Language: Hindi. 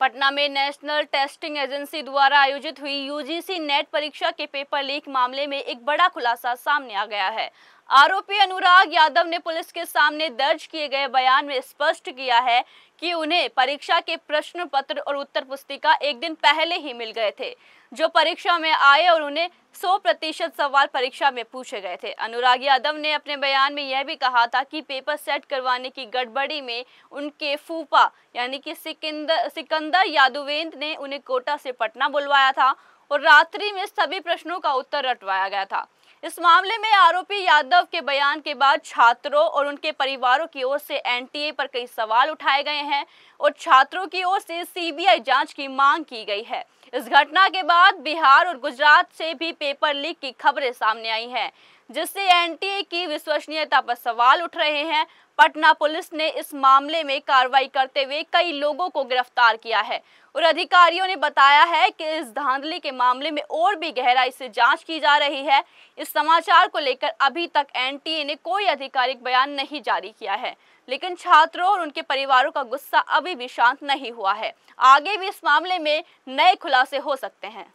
पटना में नेशनल टेस्टिंग एजेंसी द्वारा आयोजित हुई यूजीसी नेट परीक्षा के पेपर लीक मामले में एक बड़ा खुलासा सामने आ गया है। आरोपी अनुराग यादव ने पुलिस के सामने दर्ज किए गए बयान में स्पष्ट किया है कि उन्हें परीक्षा के प्रश्न पत्र और उत्तर पुस्तिका एक दिन पहले ही मिल गए थे, जो परीक्षा में आए और उन्हें 100 प्रतिशत सवाल परीक्षा में पूछे गए थे। अनुराग यादव ने अपने बयान में यह भी कहा था कि पेपर सेट करवाने की गड़बड़ी में उनके फूफा, यानी कि सिकंदर सिकंदर यादवेंद ने उन्हें कोटा से पटना बुलवाया था और रात्रि में सभी प्रश्नों का उत्तर रटवाया गया था। इस मामले में आरोपी यादव के बयान के बाद छात्रों और उनके परिवारों की ओर से एनटीए पर कई सवाल उठाए गए हैं और छात्रों की ओर से सीबीआई जाँच की मांग की गई है। इस घटना के बाद बिहार और गुजरात से भी पेपर लीक की खबरें सामने आई हैं। जिससे एनटीए की विश्वसनीयता पर सवाल उठ रहे हैं। पटना पुलिस ने इस मामले में कार्रवाई करते हुए कई लोगों को गिरफ़्तार किया है और अधिकारियों ने बताया है कि इस धांधली के मामले में और भी गहराई से जाँच की जा रही है। इस समाचार को लेकर अभी तक एनटीए ने कोई आधिकारिक बयान नहीं जारी किया है, लेकिन छात्रों और उनके परिवारों का गुस्सा अभी भी शांत नहीं हुआ है। आगे भी इस मामले में नए खुलासे हो सकते हैं।